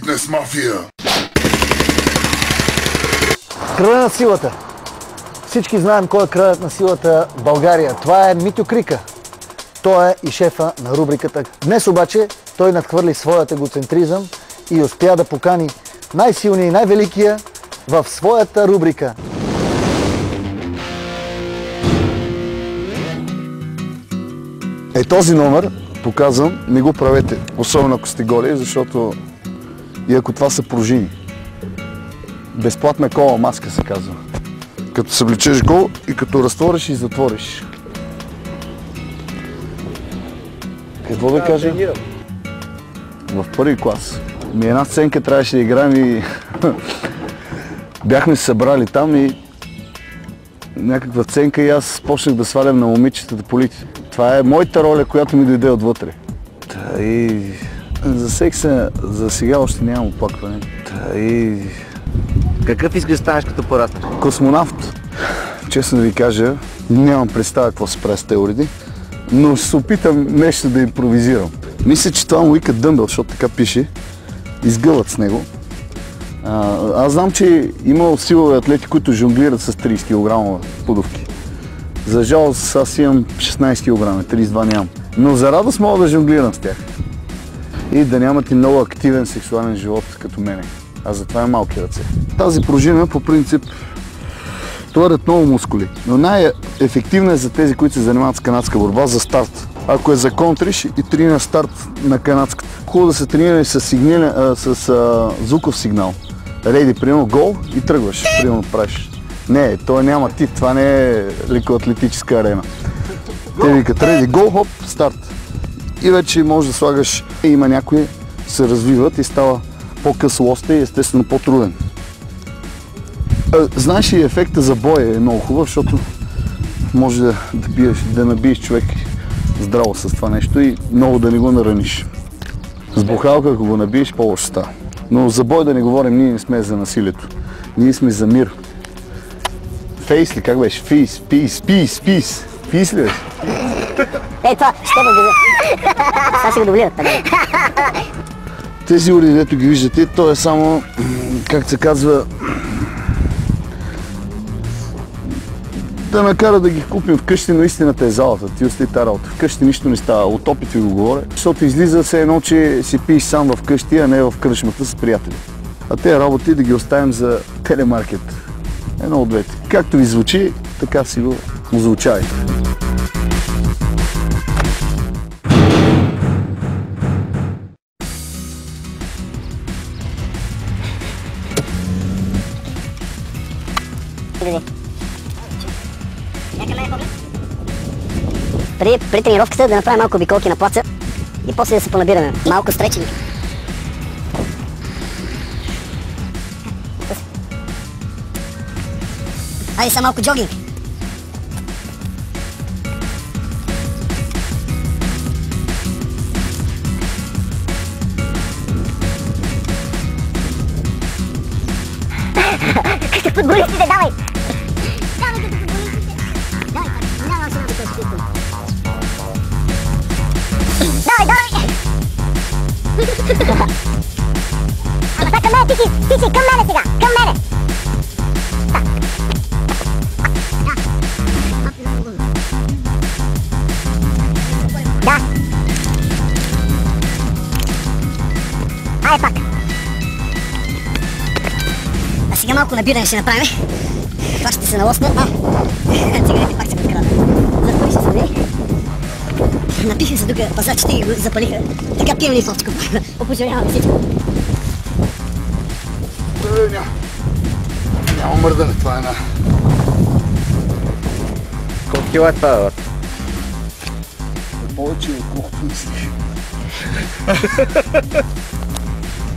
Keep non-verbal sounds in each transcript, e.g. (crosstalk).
Фитнес мафия. Кръга на силата. Всички знаем кой е кръгът на силата в България. Това е Митю Крика. Той е и шефа на рубриката. Днес обаче той надхвърли своят егоцентризъм и успя да покани най-силния и най-великия в своята рубрика. Е, този номер, показвам, не го правете, особено ако сте голи, защото и ако това са пружини. Безплатна кола маска се казва. Като съблечеш гол и като разтвориш и затвориш. Какво да кажа? В първи клас. Ми една сценка трябваше да играем и (laughs) бяхме се събрали там и някаква ценка и аз почнах да свалям на момичетата полите. Това е моята роля, която ми дойде отвътре. Та и за секса за сега още нямам оплакване. И Какъв искаш да станеш като пораснеш? космонавт. Честно да ви кажа, нямам представа какво се прави с уреди, но ще се опитам нещо да импровизирам. Мисля, че това му вика дъмбел, защото така пише. Изгъват с него. А, аз знам, че има силови атлети, които жонглират с 30 кг подувки. За жалост аз имам 16 кг, 32 нямам. Но за радост мога да жонглирам с тях. И да нямат и много активен сексуален живот като мене. А затова е малки ръце. Тази пружина по принцип творят много мускули. Но най-ефективна е за тези, които се занимават с канадска борба за старт. Ако е за контриш и тренира старт на канадската. Хубаво да се тренира и с, сигнали, а, с а, звуков сигнал. Рейди, примерно гол и тръгваш. Примерно правиш. Не, той няма тип, това не е лекоатлетическа арена. Те викат рейди, гол, хоп, старт. И вече можеш да слагаш, има някои се развиват и става по-къс лоста и естествено по-труден. Знаеш ли, ефекта за боя е много хубав, защото може да, да, биеш, да набиеш човек здраво с това нещо и много да не го нараниш. С бухалка, ако го набиеш, по-лошо става. Но за бой да не говорим, ние не сме за насилието. Ние сме за мир. Фейс ли, как беше? Фейс, пис, пис, пис. Пис ли беше? Ей, това, ще го ги Сега ще го дублират. Тези уреди, дето ги виждате, то е само, как се казва, да накара да ги купим вкъщи, но истината е залата. Ти остави тази работа. Вкъщи нищо не става. От опит ви го говоря. Защото излиза се едно, че си пиеш сам вкъщи, а не в кръшмата с приятели. А тези работи да ги оставим за телемаркет. Едно от двете. Както ви звучи, така си го озвучавайте. Преди, при тренировката да направим малко обиколки на плаца и после да се понабираме. Малко стречинг. Айде сега малко джогинг. (laughs) Като футболистите, давай! Давай Ама сега към мене, ти си, ти си към мене сега, към мене! Да. Айде пак. А сега малко набиране ще направим. Това ще се налосна. А, (laughs) цигарети пак се подкрадат. Напиха се тук пазачите и го запалиха. Така пием ли сладко? Опожаряваме всичко. Е, Няма, няма мърдане, това е една. Колко кила е това, бе? Повече, отколкото мислиш.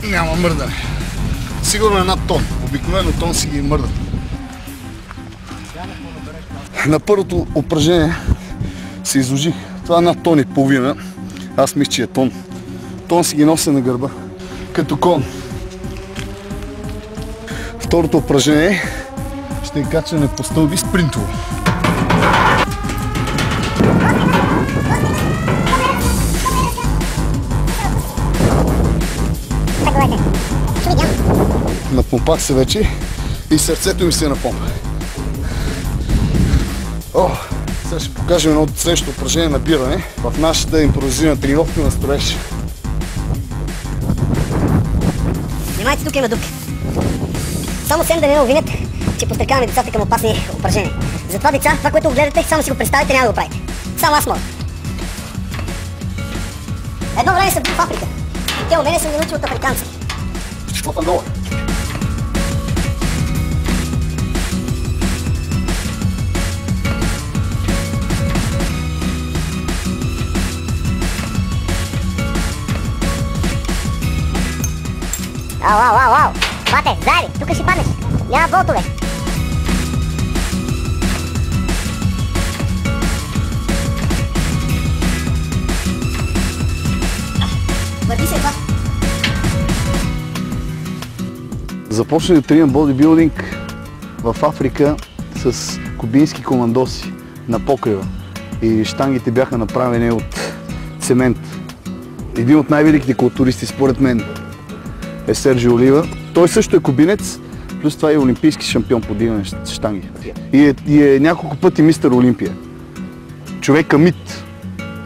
Няма мърдане. Сигурно е над тон. Обикновено тон си ги мърдат. На първото упражнение се изложих. Това е над тон и половина. Аз мисля, че е тон. Тон си ги нося на гърба. Като кон. Второто упражнение ще е качане по стълби спринтово. Напомпах се вече и сърцето ми се напомпа. О, сега ще покажем едно следващо упражнение на биране в нашата импровизирана тренировка на строеж. Внимайте, тук има дупки. Само сем да не обвинят, че пострекаваме децата към опасни упражнения. Затова деца, това, което гледате, само си го представите, няма да го правите. Само аз мога. Едно време съм бил в Африка. Те умения съм ги научил от африканци. Чупа долу. Ау, ау, ау, ау! Бате, заеби, тук ще паднеш. Няма болтове. Върви се. Започнах да тренирам бодибилдинг в Африка с кубински командоси на покрива. И штангите бяха направени от цемент. Един от най-великите културисти, според мен, е Сержи Олива. Той също е кубинец, плюс това е олимпийски шампион по дигане с штанги. И е, и е няколко пъти мистер Олимпия. Човека мит.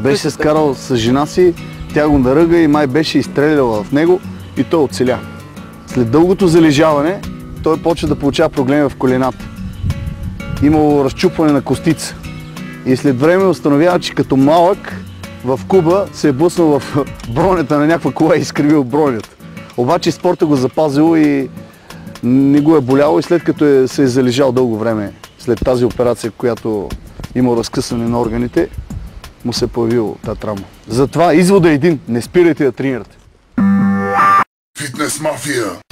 Беше се скарал с жена си, тя го наръга и май беше изстреляла в него и той оцеля. След дългото залежаване, той почва да получава проблеми в колената. Имало разчупване на костица. И след време установява, че като малък в Куба се е блъснал в бронята на някаква кола и изкривил бронята. Обаче спорта го запазил и не го е боляло и след като е, се е залежал дълго време след тази операция, която има разкъсване на органите, му се е появил тази травма. Затова извода е един. Не спирайте да тренирате. Fitness Mafia.